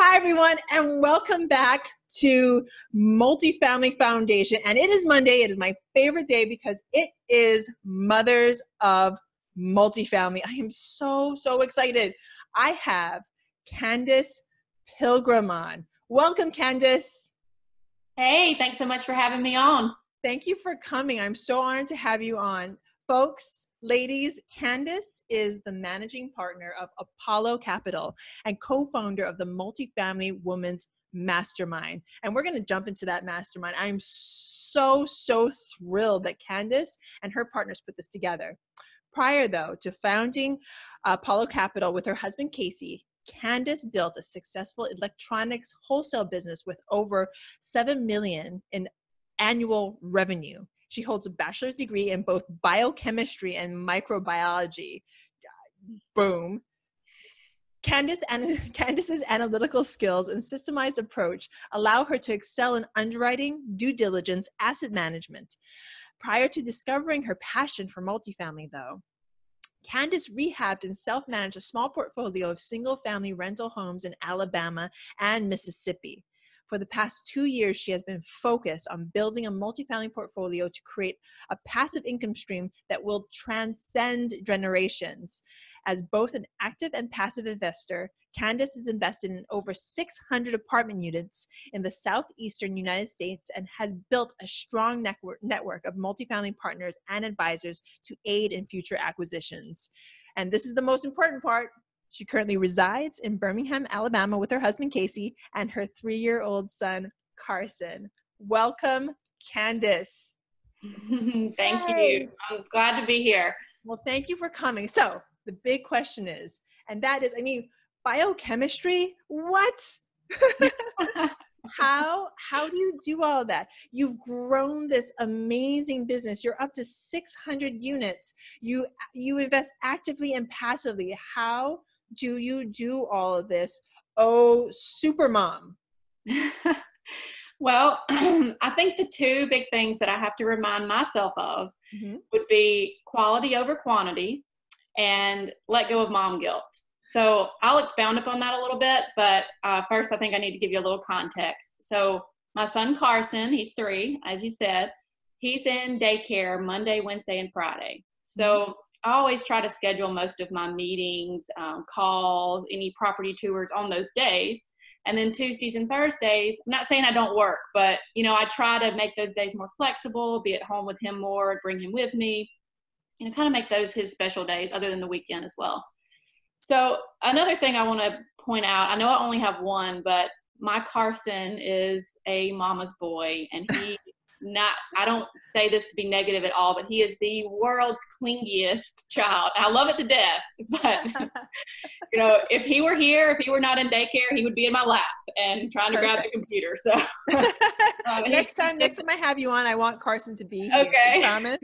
Hi, everyone, and welcome back to Multifamily Foundation. And it is Monday. It is my favorite day because it is Mothers of Multifamily. I am so, so excited. I have Candace Pilgrim on. Welcome, Candace. Hey, thanks so much for having me on. Thank you for coming. I'm so honored to have you on. Folks, Ladies, Candace is the managing partner of Apollo Capital and co founder of the Multifamily Women's Mastermind. And we're going to jump into that mastermind. I'm so, so thrilled that Candace and her partners put this together. Prior, though, to founding Apollo Capital with her husband Casey, Candace built a successful electronics wholesale business with over 7 million in annual revenue. She holds a bachelor's degree in both biochemistry and microbiology. Boom. Candace and Candace's analytical skills and systemized approach allow her to excel in underwriting, due diligence, asset management. Prior to discovering her passion for multifamily, though, Candace rehabbed and self managed a small portfolio of single family rental homes in Alabama and Mississippi. For the past two years, she has been focused on building a multifamily portfolio to create a passive income stream that will transcend generations. As both an active and passive investor, Candace has invested in over 600 apartment units in the southeastern United States and has built a strong network, network of multifamily partners and advisors to aid in future acquisitions. And this is the most important part she currently resides in Birmingham, Alabama with her husband Casey and her three year old son Carson. Welcome, Candace. thank Hi. you. I'm glad to be here. Well, thank you for coming. So, the big question is, and that is, I mean, biochemistry, what? how how do you do all that you've grown this amazing business you're up to 600 units you you invest actively and passively how do you do all of this? Oh, super mom. well, I think the two big things that I have to remind myself of mm-hmm. would be quality over quantity and let go of mom guilt. So I'll expound upon that a little bit, but uh, first I think I need to give you a little context. So my son Carson, he's three, as you said, he's in daycare Monday, Wednesday, and Friday. So mm-hmm. I always try to schedule most of my meetings, um, calls, any property tours on those days. And then Tuesdays and Thursdays, I'm not saying I don't work, but you know, I try to make those days more flexible, be at home with him more, bring him with me, and kind of make those his special days other than the weekend as well. So another thing I want to point out, I know I only have one, but my Carson is a mama's boy and he not I don't say this to be negative at all, but he is the world's clingiest child. I love it to death, but you know, if he were here, if he were not in daycare, he would be in my lap and trying to Perfect. grab the computer. So um, next time, next time I have you on, I want Carson to be here. Okay.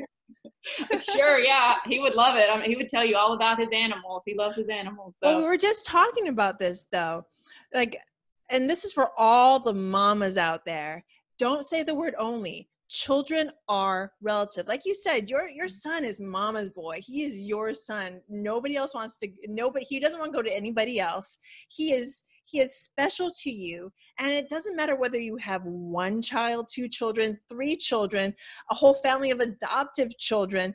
sure, yeah, he would love it. I mean, he would tell you all about his animals. He loves his animals. So. Well, we were just talking about this though, like, and this is for all the mamas out there don't say the word only. Children are relative. Like you said your your mm. son is mama's boy. He is your son. Nobody else wants to nobody he doesn't want to go to anybody else. He is he is special to you. And it doesn't matter whether you have one child two children three children a whole family of adoptive children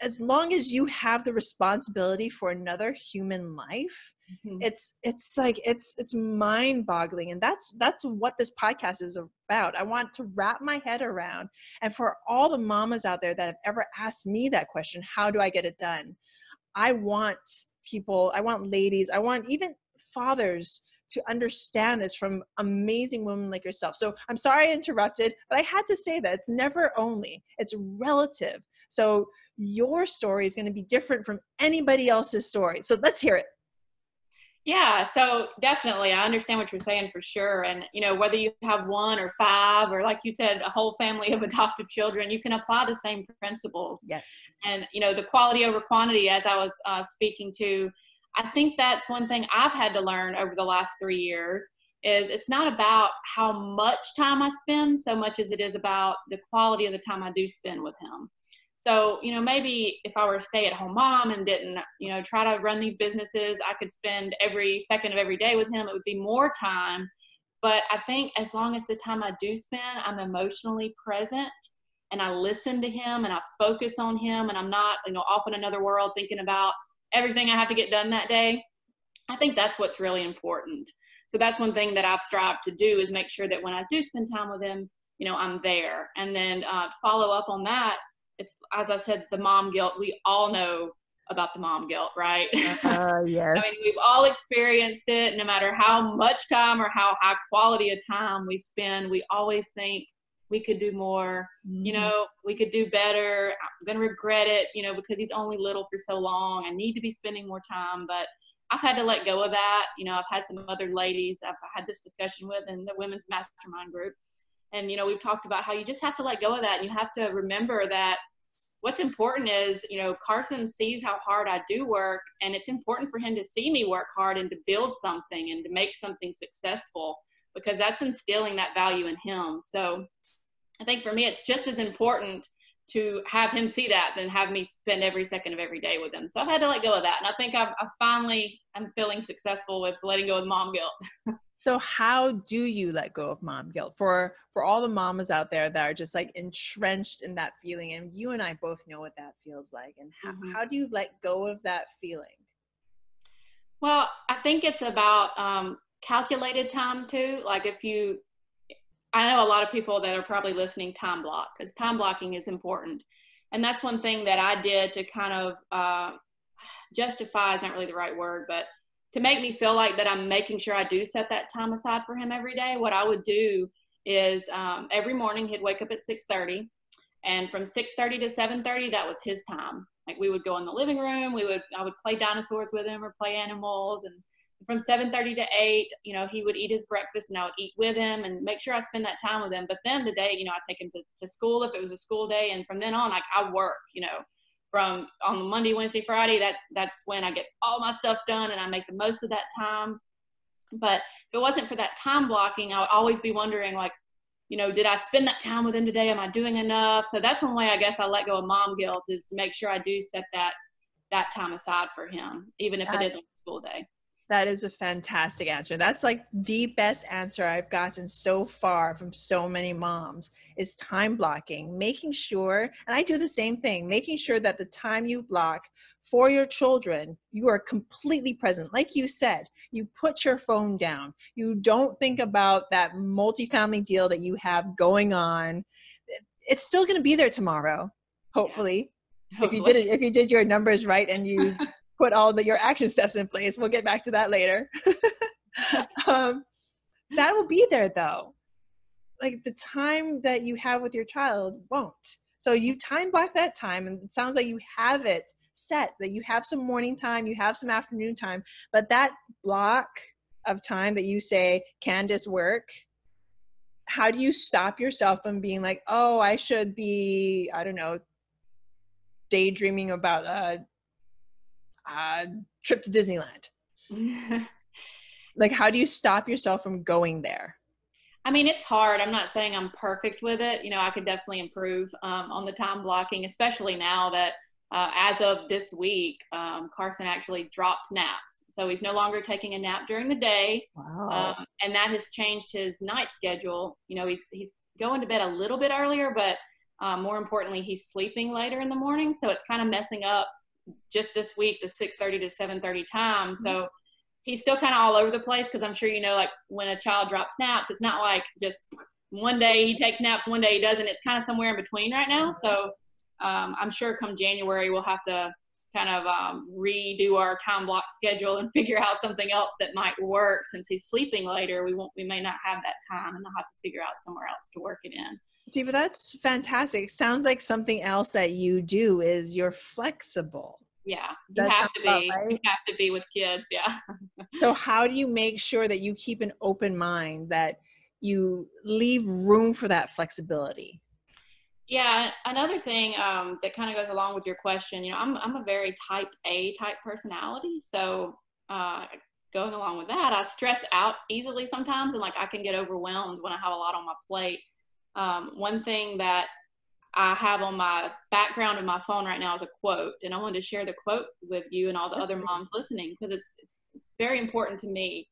as long as you have the responsibility for another human life mm-hmm. it's it's like it's it's mind boggling and that's that's what this podcast is about i want to wrap my head around and for all the mamas out there that have ever asked me that question how do i get it done i want people i want ladies i want even fathers to understand this from amazing women like yourself. So I'm sorry I interrupted, but I had to say that it's never only, it's relative. So your story is going to be different from anybody else's story. So let's hear it. Yeah, so definitely, I understand what you're saying for sure. And you know, whether you have one or five, or like you said, a whole family of adoptive children, you can apply the same principles. Yes. And you know, the quality over quantity, as I was uh, speaking to, I think that's one thing I've had to learn over the last three years. Is it's not about how much time I spend so much as it is about the quality of the time I do spend with him. So, you know, maybe if I were a stay at home mom and didn't, you know, try to run these businesses, I could spend every second of every day with him. It would be more time. But I think as long as the time I do spend, I'm emotionally present and I listen to him and I focus on him and I'm not, you know, off in another world thinking about everything I have to get done that day. I think that's what's really important. So that's one thing that I've strived to do is make sure that when I do spend time with them, you know, I'm there. And then uh, follow up on that it's as I said, the mom guilt. We all know about the mom guilt, right? Uh, yes. I mean, we've all experienced it. No matter how much time or how high quality of time we spend, we always think we could do more. Mm-hmm. You know, we could do better. I'm gonna regret it. You know, because he's only little for so long. I need to be spending more time, but I've had to let go of that. You know, I've had some other ladies I've had this discussion with in the women's mastermind group. And, you know, we've talked about how you just have to let go of that and you have to remember that what's important is, you know, Carson sees how hard I do work, and it's important for him to see me work hard and to build something and to make something successful because that's instilling that value in him. So I think for me, it's just as important to have him see that than have me spend every second of every day with him. So I've had to let go of that. And I think I've, I've finally, I'm feeling successful with letting go of mom guilt. So how do you let go of mom guilt for for all the mamas out there that are just like entrenched in that feeling and you and I both know what that feels like and how, mm-hmm. how do you let go of that feeling? Well, I think it's about um, calculated time too. Like if you, I know a lot of people that are probably listening time block because time blocking is important. And that's one thing that I did to kind of uh, justify is not really the right word, but to make me feel like that I'm making sure I do set that time aside for him every day, what I would do is um, every morning he'd wake up at 6:30, and from 6:30 to 7:30 that was his time. Like we would go in the living room, we would I would play dinosaurs with him or play animals, and from 7:30 to 8, you know, he would eat his breakfast and I would eat with him and make sure I spend that time with him. But then the day, you know, I take him to, to school if it was a school day, and from then on, like I work, you know from on Monday, Wednesday, Friday, that that's when I get all my stuff done and I make the most of that time. But if it wasn't for that time blocking, I would always be wondering like, you know, did I spend that time with him today? Am I doing enough? So that's one way I guess I let go of mom guilt is to make sure I do set that that time aside for him, even if it isn't a school day. That is a fantastic answer. That's like the best answer I've gotten so far from so many moms is time blocking, making sure, and I do the same thing, making sure that the time you block for your children, you are completely present. Like you said, you put your phone down. You don't think about that multifamily deal that you have going on. It's still going to be there tomorrow, hopefully. Yeah. Hopefully. If you did it, if you did your numbers right and you put all the your action steps in place. We'll get back to that later. um, that will be there though. Like the time that you have with your child won't. So you time block that time, and it sounds like you have it set that you have some morning time, you have some afternoon time, but that block of time that you say Candace work, how do you stop yourself from being like, oh, I should be, I don't know, daydreaming about uh, uh, trip to Disneyland? like, how do you stop yourself from going there? I mean, it's hard. I'm not saying I'm perfect with it. You know, I could definitely improve um, on the time blocking, especially now that uh, as of this week, um, Carson actually dropped naps. So he's no longer taking a nap during the day. Wow. Um, and that has changed his night schedule. You know, he's, he's going to bed a little bit earlier, but um, more importantly, he's sleeping later in the morning. So it's kind of messing up just this week the 6:30 to 7:30 time. Mm-hmm. So he's still kind of all over the place because I'm sure you know, like when a child drops naps, it's not like just one day he takes naps, one day he doesn't. It's kind of somewhere in between right now. So um, I'm sure come January we'll have to kind of um, redo our time block schedule and figure out something else that might work. Since he's sleeping later, we won't, we may not have that time, and I'll have to figure out somewhere else to work it in. See, but that's fantastic. Sounds like something else that you do is you're flexible. Yeah, you have to be. Right? You have to be with kids. Yeah. so, how do you make sure that you keep an open mind that you leave room for that flexibility? Yeah, another thing um, that kind of goes along with your question, you know, I'm I'm a very type A type personality, so uh, going along with that, I stress out easily sometimes, and like I can get overwhelmed when I have a lot on my plate. Um, one thing that I have on my background of my phone right now is a quote, and I wanted to share the quote with you and all the other moms listening because it's, it's it's very important to me.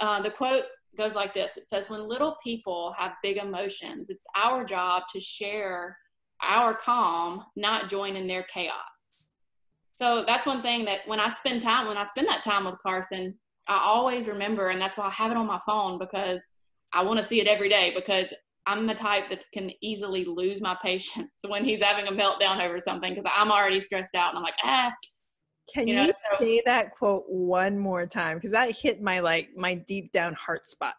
Uh, the quote goes like this: It says, "When little people have big emotions, it's our job to share our calm, not join in their chaos." So that's one thing that when I spend time, when I spend that time with Carson, I always remember, and that's why I have it on my phone because I want to see it every day because I'm the type that can easily lose my patience when he's having a meltdown over something because I'm already stressed out and I'm like, ah. Can you, know, you so, say that quote one more time? Because that hit my like my deep down heart spot.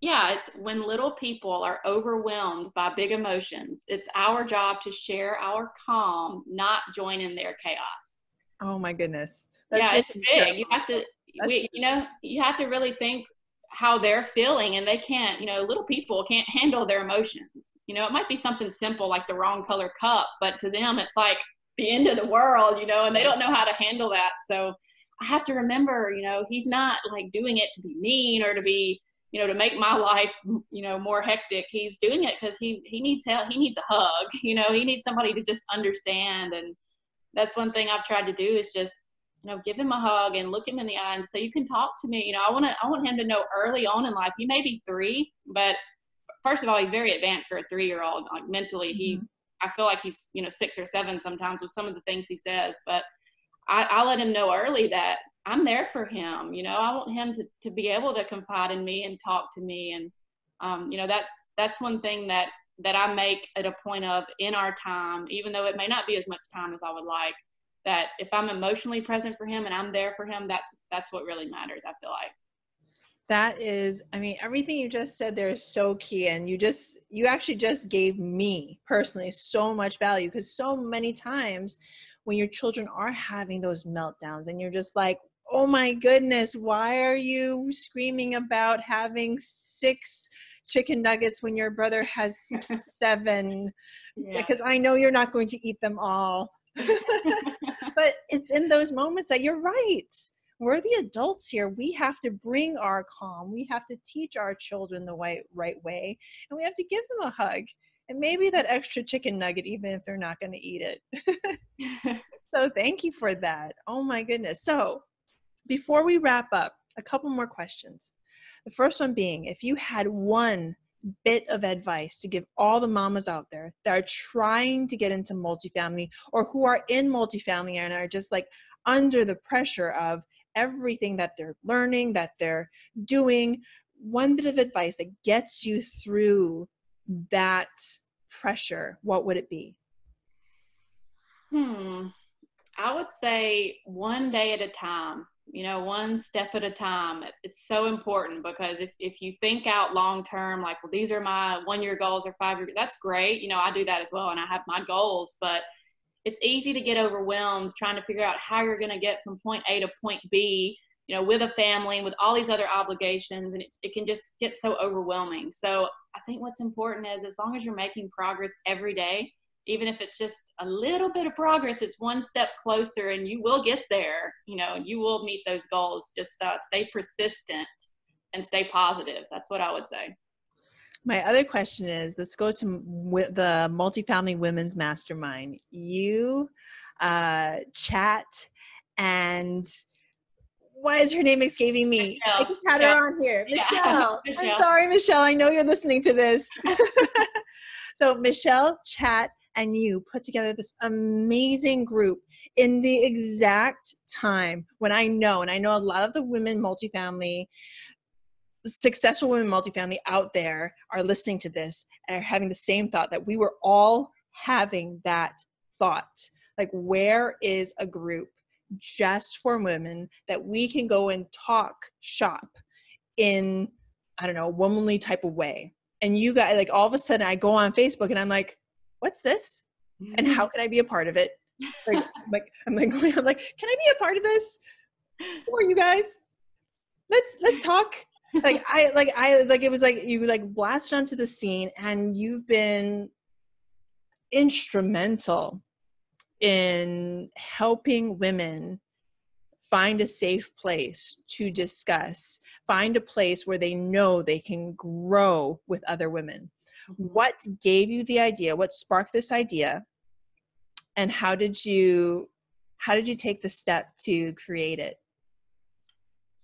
Yeah, it's when little people are overwhelmed by big emotions, it's our job to share our calm, not join in their chaos. Oh my goodness. That's yeah, it's big. You have to we, you know, you have to really think how they're feeling and they can't you know little people can't handle their emotions you know it might be something simple like the wrong color cup but to them it's like the end of the world you know and they don't know how to handle that so i have to remember you know he's not like doing it to be mean or to be you know to make my life you know more hectic he's doing it because he he needs help he needs a hug you know he needs somebody to just understand and that's one thing i've tried to do is just you know, give him a hug and look him in the eye and say, you can talk to me. You know, I want to, I want him to know early on in life. He may be three, but first of all, he's very advanced for a three-year-old. Like mentally, he, mm-hmm. I feel like he's, you know, six or seven sometimes with some of the things he says. But I, I let him know early that I'm there for him. You know, I want him to to be able to confide in me and talk to me. And um, you know, that's that's one thing that that I make it a point of in our time, even though it may not be as much time as I would like that if I'm emotionally present for him and I'm there for him, that's that's what really matters. I feel like. That is, I mean, everything you just said there is so key, and you just you actually just gave me personally so much value because so many times when your children are having those meltdowns and you're just like oh my goodness, why are you screaming about having six chicken nuggets when your brother has seven? Yeah. Because I know you're not going to eat them all. but it's in those moments that you're right. We're the adults here. We have to bring our calm. We have to teach our children the right, right way, and we have to give them a hug. And maybe that extra chicken nugget, even if they're not going to eat it. so, thank you for that. Oh my goodness. So, before we wrap up, a couple more questions. The first one being if you had one bit of advice to give all the mamas out there that are trying to get into multifamily or who are in multifamily and are just like under the pressure of everything that they're learning, that they're doing? One bit of advice that gets you through that pressure, what would it be? Hmm. I would say one day at a time you know one step at a time it's so important because if, if you think out long term like well these are my one year goals or five year that's great you know i do that as well and i have my goals but it's easy to get overwhelmed trying to figure out how you're going to get from point a to point b you know with a family and with all these other obligations and it, it can just get so overwhelming. So i think what's important is as long as you're making progress every day even if it's just a little bit of progress it's one step closer and you will get there you know you will meet those goals. Just uh, stay persistent and stay positive. That's what i would say my other question is let's go to the multifamily women's mastermind you uh, chat and why is her name escaping me? Michelle. I just had Michelle. her on here. Michelle. Yeah. Michelle. I'm sorry, Michelle. I know you're listening to this. so Michelle chat and you put together this amazing group in the exact time when I know, and I know a lot of the women multifamily, successful women multifamily out there are listening to this and are having the same thought that we were all having that thought. Like, where is a group just for women that we can go and talk shop in, I don't know, womanly type of way? And you guys, like, all of a sudden, I go on Facebook and I'm like, what's this? And how can I be a part of it? Like, I'm like, I'm like, I'm like, can I be a part of this? Who are you guys? Let's let's talk. Like I like I like it was like you like blasted onto the scene and you've been instrumental in helping women find a safe place to discuss, find a place where they know they can grow with other women. Mm-hmm. What gave you the idea? What sparked this idea? And how did you how did you take the step to create it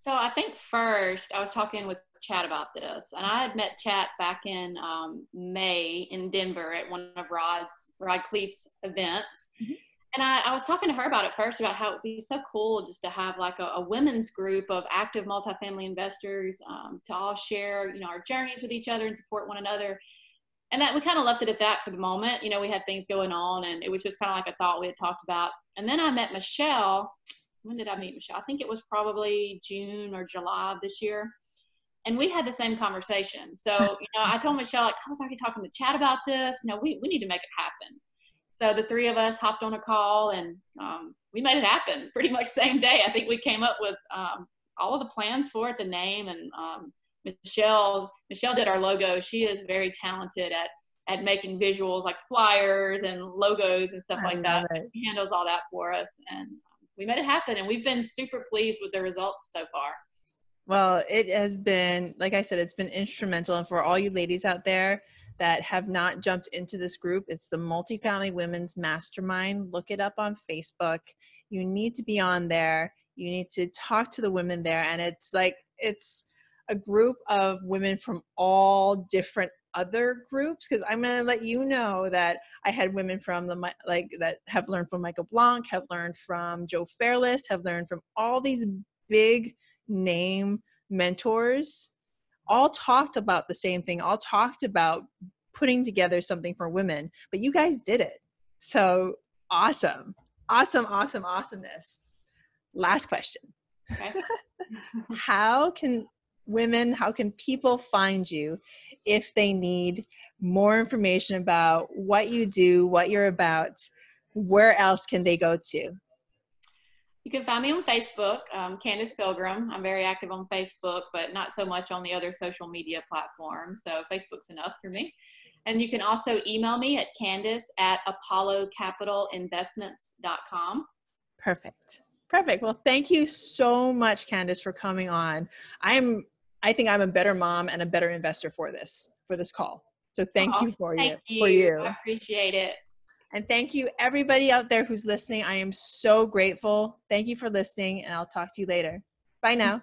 so i think first i was talking with chat about this and i had met chat back in um, may in denver at one of rod's rod Khleif's events mm-hmm. and I, I, was talking to her about it first about how it would be so cool just to have like a, a women's group of active multifamily investors um, to all share you know our journeys with each other and support one another and that we kind of left it at that for the moment. You know, we had things going on and it was just kind of like a thought we had talked about. And then I met Michelle. When did I meet Michelle? I think it was probably June or July of this year. And we had the same conversation. So, you know, I told Michelle, like, I was already talking to Chad about this. You know, we, we need to make it happen. So the three of us hopped on a call and um, we made it happen pretty much same day. I think we came up with um, all of the plans for it, the name and um, Michelle Michelle did our logo. She is very talented at at making visuals like flyers and logos and stuff I like that. It. She handles all that for us, and we made it happen. And we've been super pleased with the results so far. Well, it has been, like I said, it's been instrumental. And for all you ladies out there that have not jumped into this group, it's the Multifamily Women's Mastermind. Look it up on Facebook. You need to be on there. You need to talk to the women there. And it's like, it's, a group of women from all different other groups because i'm going to let you know that i had women from the like that have learned from michael Blank have learned from joe fairless have learned from all these big name mentors all talked about the same thing all talked about putting together something for women but you guys did it. So awesome. Awesome awesome awesomeness. Last question. Okay. how can women, how can people find you if they need more information about what you do, what you're about? Where else can they go to? You can find me on Facebook, um, Candace Pilgrim. I'm very active on Facebook, but not so much on the other social media platforms. So Facebook's enough for me. And you can also email me at candace at apollocapitalinvestments.com. Perfect. Perfect. Well, thank you so much, Candace, for coming on. I'm I think I'm a better mom and a better investor for this for this call. So thank oh, you for thank you, you for you. I appreciate it. And thank you everybody out there who's listening. I am so grateful. Thank you for listening and I'll talk to you later. Bye now.